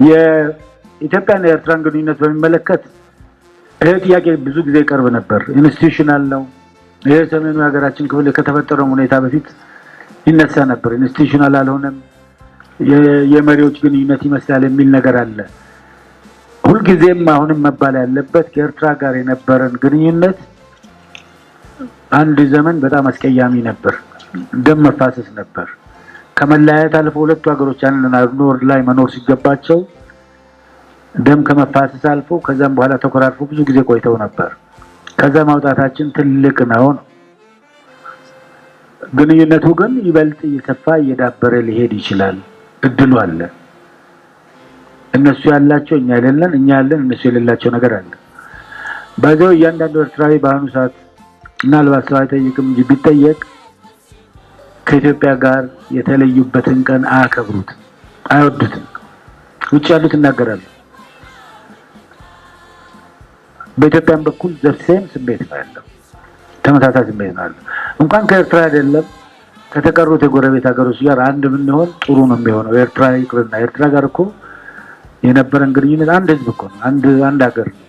የኢትዮጵያና የኤርትራን ግንኙነት በሚመለከት ይህ ጥያቄ ብዙ ጊዜ ይቀርብ ነበር። institutional ነው። ይህ ሰሜኑ የሀገራችን ክፍል ከተፈጠረው ሁኔታ በፊት ይነሳ ነበር። institutional አልሆነም፣ የመሪዎች ግንኙነት ይመስላል የሚል ነገር አለ። ሁልጊዜም አሁንም መባል ያለበት ከኤርትራ ጋር የነበረን ግንኙነት አንድ ዘመን በጣም አስቀያሚ ነበር። ደም መፋሰስ ነበር። ከመለያየት አልፎ ሁለቱ ሀገሮች አንድ ላይ መኖር ሲገባቸው ደም ከመፋሰስ አልፎ ከዛም በኋላ ተኮራርፎ ብዙ ጊዜ ቆይተው ነበር። ከዛ ማውጣታችን ትልቅ ነው ነው። ግንኙነቱ ግን ይበልጥ እየሰፋ እየዳበረ ሊሄድ ይችላል። እድሉ አለ። እነሱ ያላቸው እኛ የሌለን፣ እኛ ያለን እነሱ የሌላቸው ነገር አለ። በዚያው እያንዳንዱ ኤርትራዊ በአሁኑ ሰዓት ምናልባት ሰው አይጠይቅም እንጂ ቢጠየቅ ከኢትዮጵያ ጋር የተለዩበትን ቀን አያከብሩትም፣ አይወዱትም። ውጭ ያሉት ይናገራሉ። በኢትዮጵያም በኩል ዘሴም ስሜት ነው ያለው፣ ተመሳሳይ ስሜት ነው ያለው። እንኳን ከኤርትራ አይደለም ከተቀሩት የጎረቤት ሀገሮች ጋር አንድ ብንሆን ጥሩ ነው የሚሆነው። ኤርትራ ይቅርና ኤርትራ ጋር እኮ የነበረን ግንኙነት አንድ ህዝብ እኮ ነው፣ አንድ ሀገር ነው።